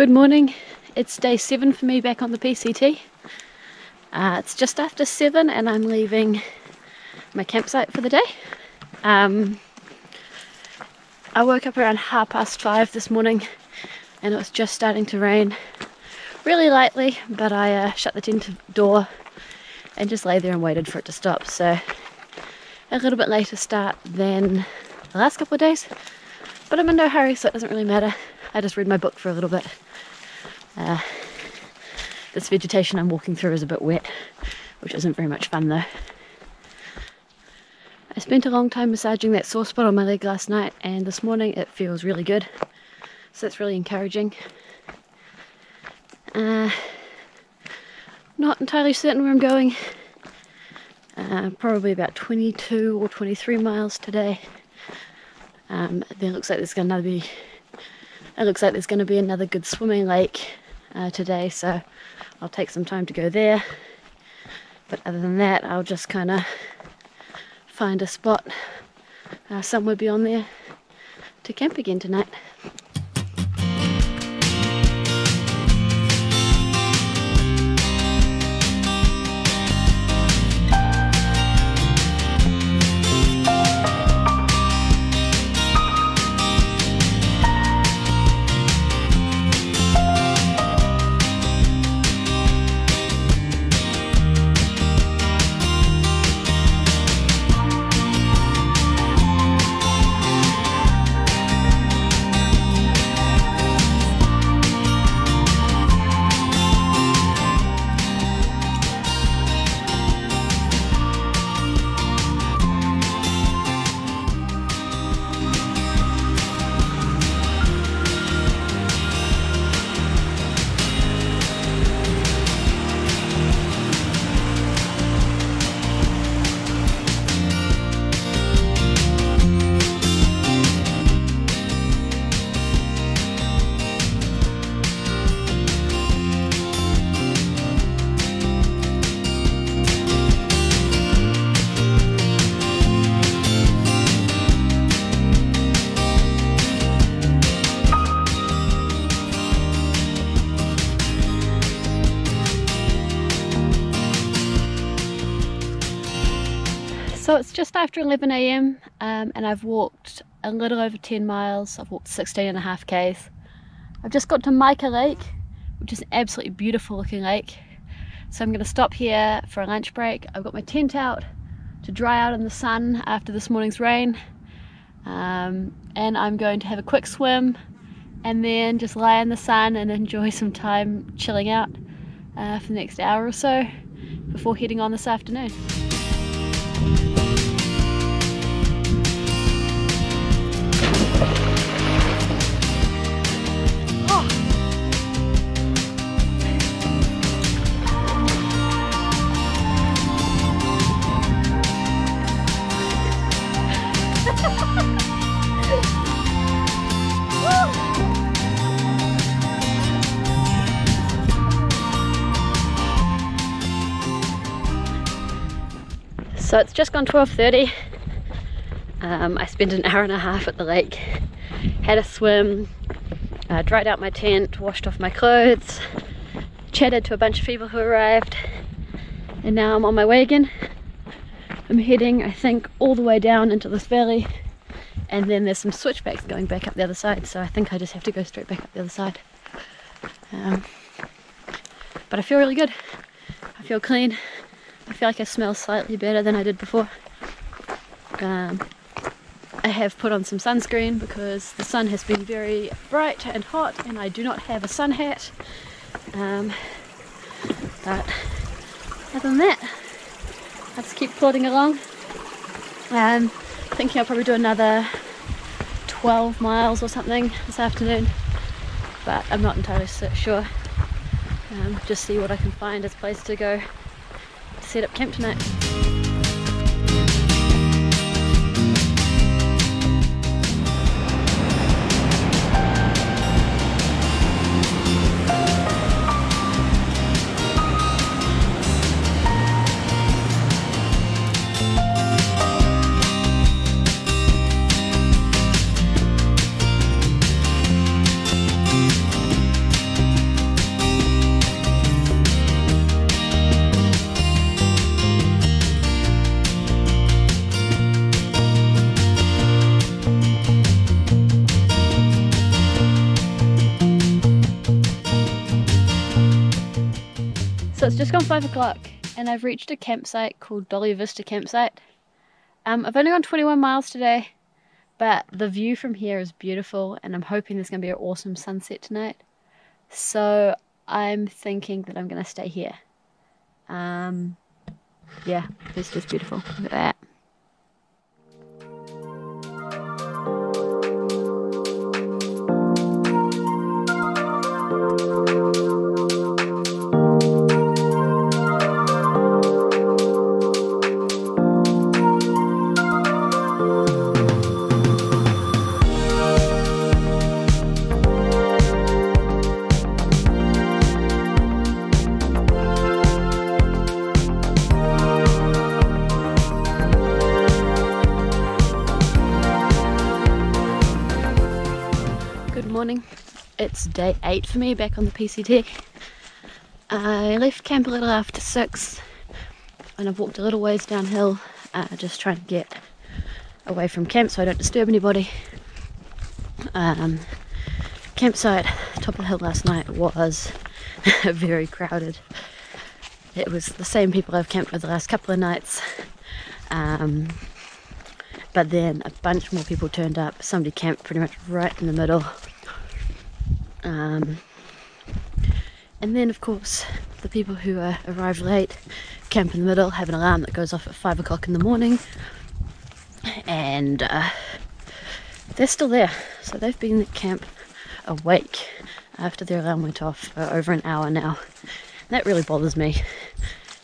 Good morning. It's day seven for me back on the PCT. Uh, it's just after seven and I'm leaving my campsite for the day. Um, I woke up around half past five this morning and it was just starting to rain really lightly, but I uh, shut the tent door and just lay there and waited for it to stop. So a little bit later start than the last couple of days, but I'm in no hurry, so it doesn't really matter. I just read my book for a little bit. Uh, this vegetation I'm walking through is a bit wet, which isn't very much fun though. I spent a long time massaging that sore spot on my leg last night and this morning it feels really good. So that's really encouraging. Uh, not entirely certain where I'm going. Uh, probably about 22 or 23 miles today. Um, looks like there's going to be it looks like there's going to be another good swimming lake uh, today, so I'll take some time to go there. But other than that, I'll just kind of find a spot uh, somewhere beyond there to camp again tonight. So it's just after 11 a.m. Um, and I've walked a little over 10 miles. I've walked 16 and a half k's. I've just got to Mica Lake, which is an absolutely beautiful looking lake. So I'm going to stop here for a lunch break. I've got my tent out to dry out in the sun after this morning's rain. Um, and I'm going to have a quick swim and then just lie in the sun and enjoy some time chilling out uh, for the next hour or so before heading on this afternoon. So it's just gone 12.30. Um, I spent an hour and a half at the lake, had a swim, uh, dried out my tent, washed off my clothes, chatted to a bunch of people who arrived, and now I'm on my way again. I'm heading, I think, all the way down into this valley, and then there's some switchbacks going back up the other side, so I think I just have to go straight back up the other side. Um, but I feel really good. I feel clean. I feel like I smell slightly better than I did before. Um, I have put on some sunscreen because the sun has been very bright and hot and I do not have a sun hat. Um, but other than that, I'll just keep plodding along. Um, thinking I'll probably do another 12 miles or something this afternoon, but I'm not entirely sure. Um, just see what I can find as a place to go set up camp tonight. It's just gone five o'clock and I've reached a campsite called Dolly Vista Campsite. Um, I've only gone 21 miles today, but the view from here is beautiful and I'm hoping there's going to be an awesome sunset tonight. So I'm thinking that I'm going to stay here. Um, yeah, it's just beautiful. Look at that. It's day eight for me back on the PCT. I left camp a little after six and I've walked a little ways downhill uh, just trying to get away from camp so I don't disturb anybody. Um, campsite, top of the hill last night was very crowded. It was the same people I've camped with the last couple of nights. Um, but then a bunch more people turned up. Somebody camped pretty much right in the middle um, and then, of course, the people who uh, arrive late camp in the middle, have an alarm that goes off at five o'clock in the morning, and uh, they're still there. So they've been at camp awake after their alarm went off for over an hour now. And that really bothers me,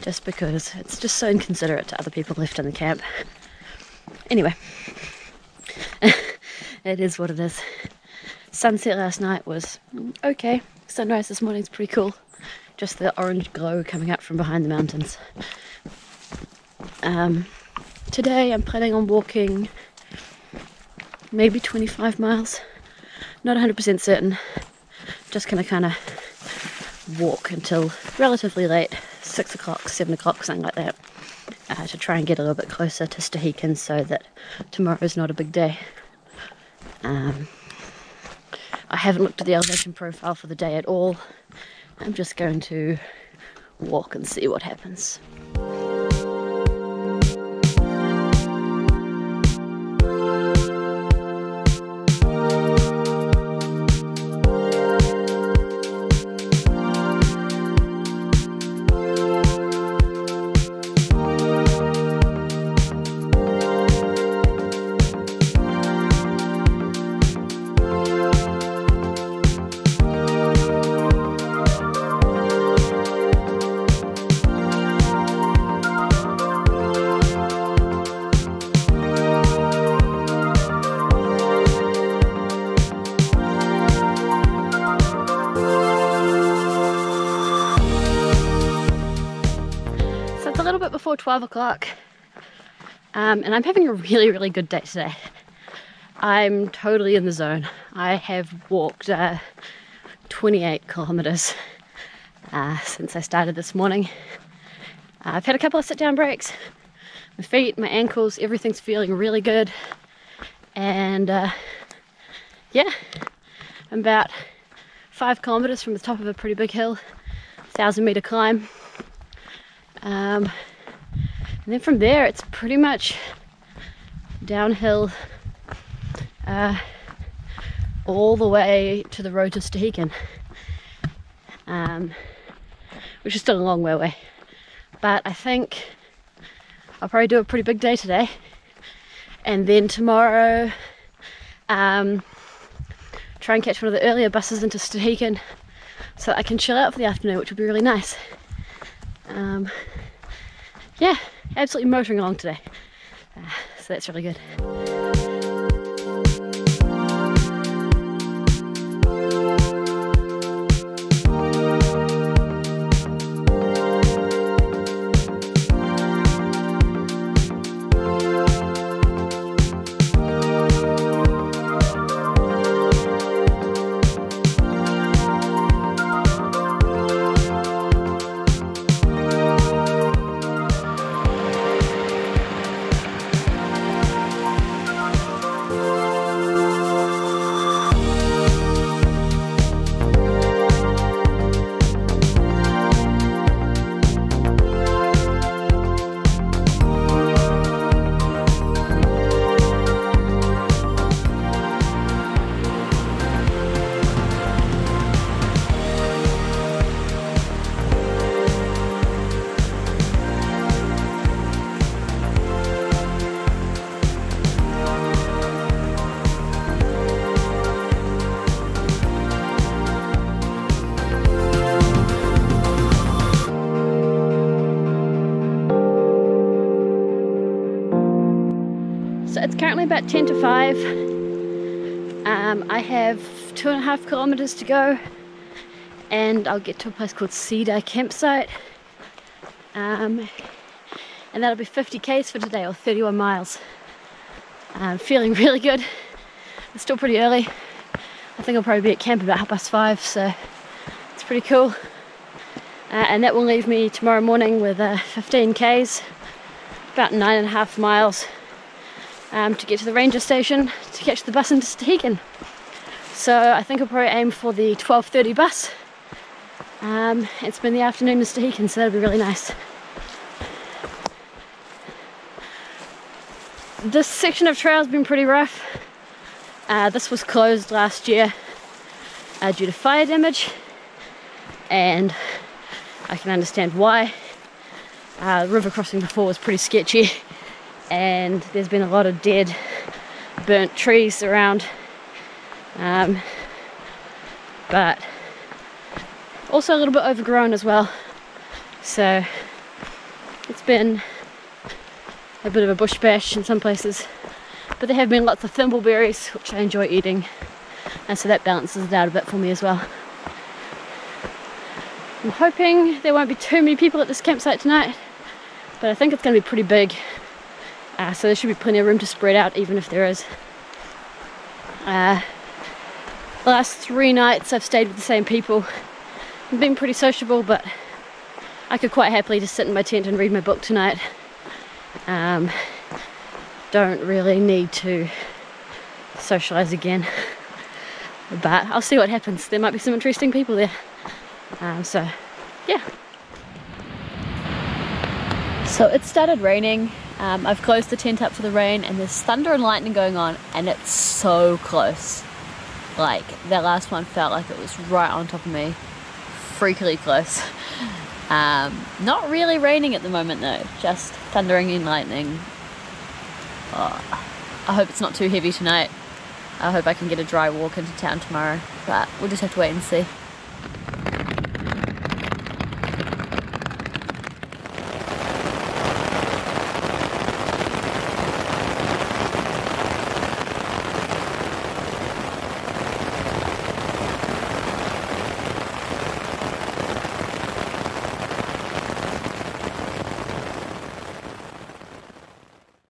just because it's just so inconsiderate to other people left in the camp. Anyway, it is what it is. Sunset last night was okay. Sunrise this morning is pretty cool. Just the orange glow coming up from behind the mountains. Um, today I'm planning on walking maybe 25 miles. Not 100% certain. Just gonna kind of walk until relatively late, 6 o'clock, 7 o'clock, something like that. Uh, to try and get a little bit closer to Stehekin so that tomorrow's not a big day. Um, I haven't looked at the elevation profile for the day at all. I'm just going to walk and see what happens. 12 o'clock um, and I'm having a really, really good day today. I'm totally in the zone. I have walked uh, 28 kilometers uh, since I started this morning. Uh, I've had a couple of sit down breaks. My feet, my ankles, everything's feeling really good. And uh, yeah, I'm about five kilometers from the top of a pretty big hill, thousand meter climb. Um, and then from there, it's pretty much downhill uh, all the way to the road to Stehekin, um, which is still a long way away. But I think I'll probably do a pretty big day today. And then tomorrow, um, try and catch one of the earlier buses into Stehekin so I can chill out for the afternoon, which would be really nice. Um, yeah, absolutely motoring along today. Uh, so that's really good. 10 to 5. Um, I have two and a half kilometers to go and I'll get to a place called Cedar Campsite. Um, and that'll be 50 k's for today or 31 miles. I'm feeling really good. It's still pretty early. I think I'll probably be at camp about half past five, so it's pretty cool. Uh, and that will leave me tomorrow morning with uh, 15 k's, about nine and a half miles um, to get to the ranger station to catch the bus into Stehekin. So I think I'll probably aim for the 12.30 bus um, and spend the afternoon in Stehekin, so that'll be really nice. This section of trail has been pretty rough. Uh, this was closed last year uh, due to fire damage and I can understand why. Uh, river crossing before was pretty sketchy and there's been a lot of dead burnt trees around. Um, but also a little bit overgrown as well. So it's been a bit of a bush bash in some places. But there have been lots of thimbleberries which I enjoy eating. And so that balances it out a bit for me as well. I'm hoping there won't be too many people at this campsite tonight but I think it's going to be pretty big uh, so there should be plenty of room to spread out even if there is. Uh, the last three nights I've stayed with the same people. I've been pretty sociable but I could quite happily just sit in my tent and read my book tonight. Um, don't really need to socialise again. But I'll see what happens. There might be some interesting people there. Um, so, yeah. So it started raining um, I've closed the tent up for the rain and there's thunder and lightning going on and it's so close. Like that last one felt like it was right on top of me. Freakily close. Um, not really raining at the moment though, just thundering and lightning. Oh, I hope it's not too heavy tonight. I hope I can get a dry walk into town tomorrow, but we'll just have to wait and see.